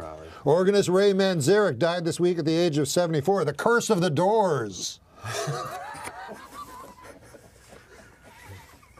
probably. Organist Ray Manzarek died this week at the age of 74. The Curse of the Doors.